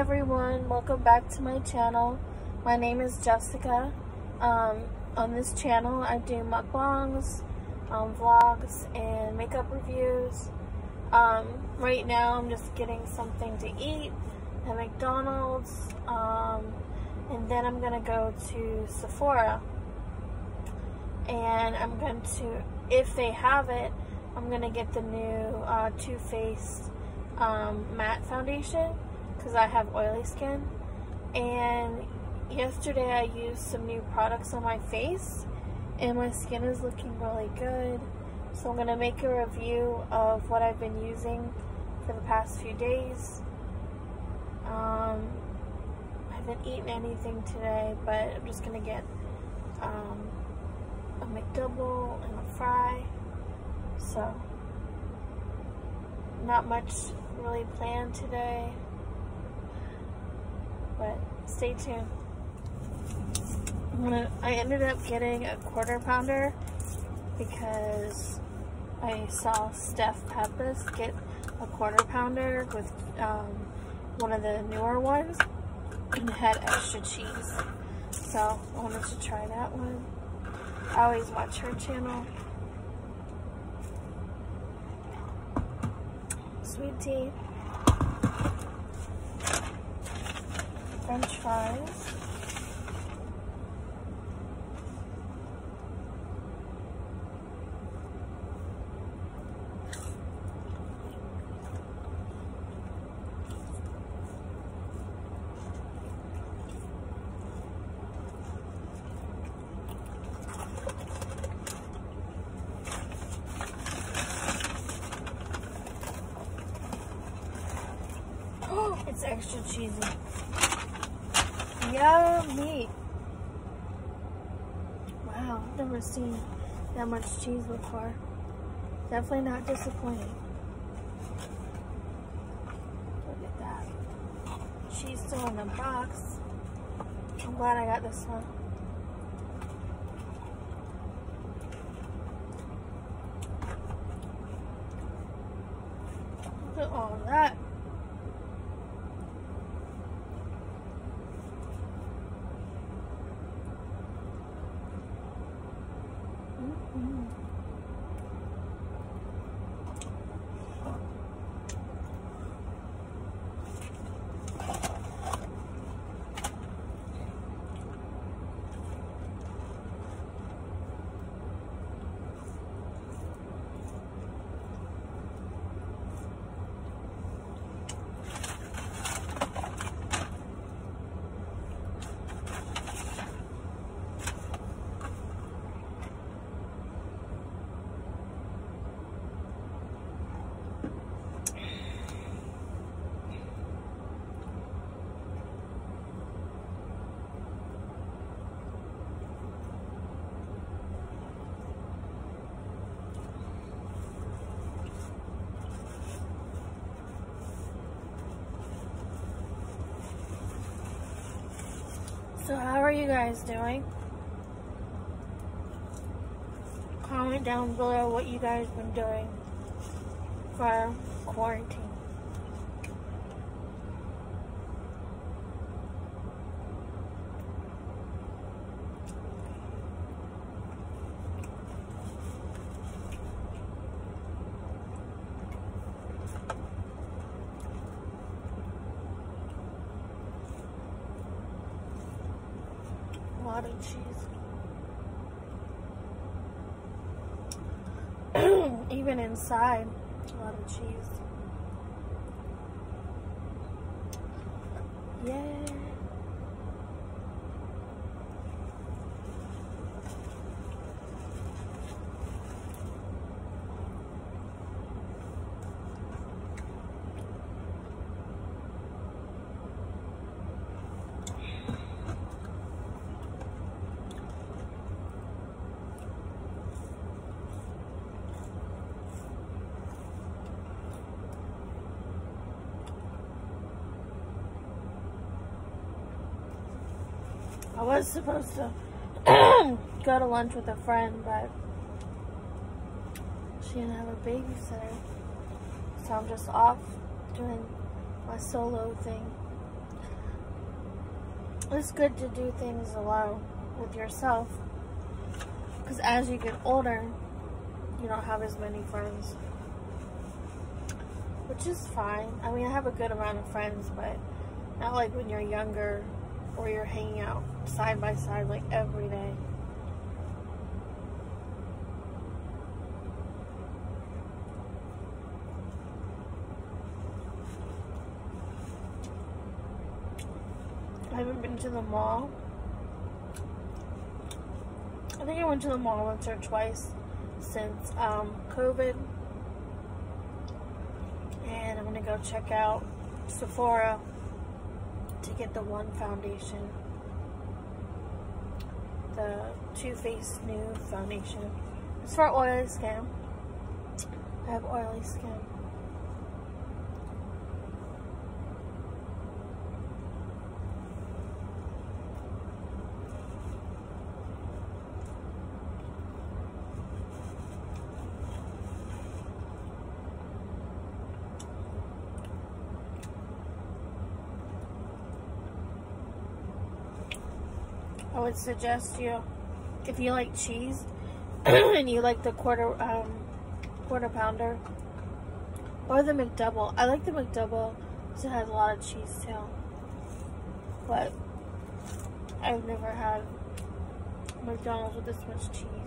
everyone, welcome back to my channel. My name is Jessica. Um, on this channel I do mukbangs, um, vlogs, and makeup reviews. Um, right now I'm just getting something to eat at McDonald's um, and then I'm going to go to Sephora and I'm going to, if they have it, I'm going to get the new uh, Too Faced um, matte foundation because I have oily skin. And yesterday I used some new products on my face and my skin is looking really good. So I'm going to make a review of what I've been using for the past few days. Um, I haven't eaten anything today, but I'm just going to get um, a McDouble and a fry. So, not much really planned today, but stay tuned. I ended up getting a quarter pounder because I saw Steph Pappas get a quarter pounder with um, one of the newer ones and had extra cheese. So I wanted to try that one. I always watch her channel. sweet tea, fries, It's extra cheesy. Yummy. Wow, I've never seen that much cheese before. Definitely not disappointing. Look at that. Cheese still in the box. I'm glad I got this one. Look at all that. Mm-hmm. So how are you guys doing? Comment down below what you guys been doing for quarantine. Of cheese. Even inside, a lot of cheese. Yeah. I was supposed to go to lunch with a friend, but she didn't have a babysitter. So I'm just off doing my solo thing. it's good to do things alone with yourself. Because as you get older, you don't have as many friends. Which is fine. I mean, I have a good amount of friends, but not like when you're younger or you're hanging out side by side like every day. I haven't been to the mall. I think I went to the mall once or twice since um, COVID. And I'm gonna go check out Sephora to get the one foundation. The Too Faced New Foundation. It's for oily skin. I have oily skin. I would suggest you, if you like cheese and you like the quarter um, quarter pounder or the McDouble. I like the McDouble because it has a lot of cheese too. But I've never had McDonald's with this much cheese.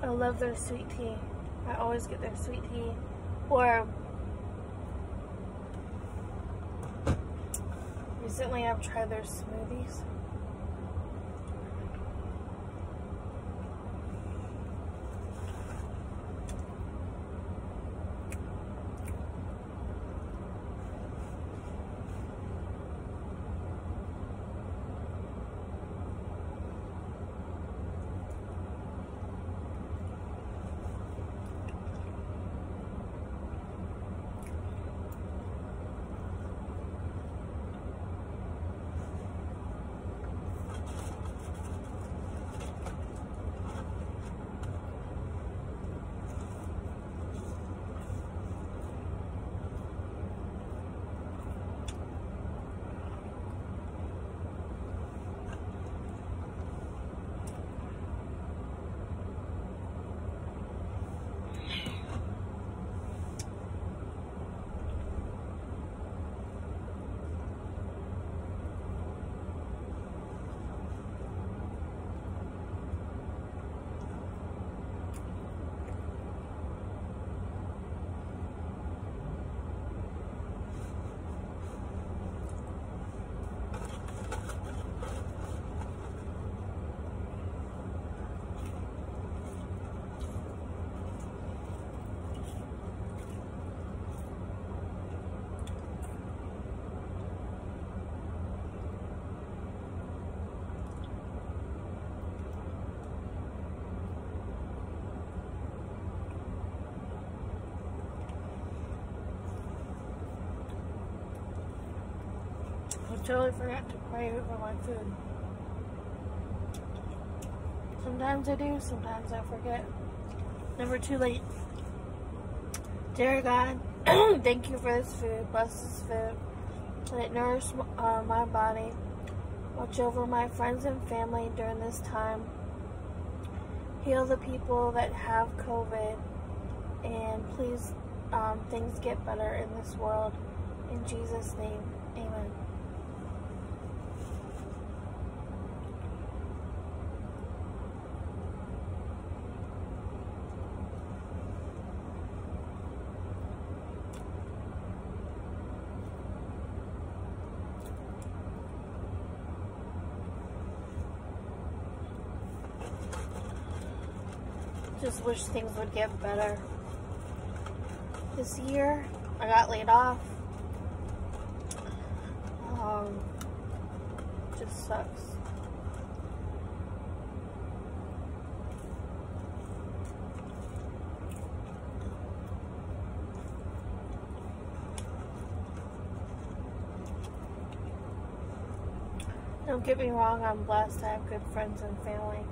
I love their sweet tea. I always get their sweet tea. Or recently I've tried their smoothies. Totally forgot to pray over my food. Sometimes I do, sometimes I forget. Never too late. Dear God, thank you for this food. Bless this food. Let it nourish uh, my body. Watch over my friends and family during this time. Heal the people that have COVID. And please, um, things get better in this world. In Jesus' name, amen. Just wish things would get better. This year, I got laid off. Um, just sucks. Don't get me wrong, I'm blessed. I have good friends and family.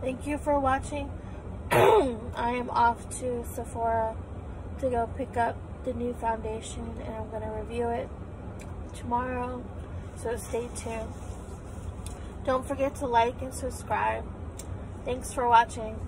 Thank you for watching. I am off to Sephora to go pick up the new foundation and I'm going to review it tomorrow. So stay tuned. Don't forget to like and subscribe. Thanks for watching.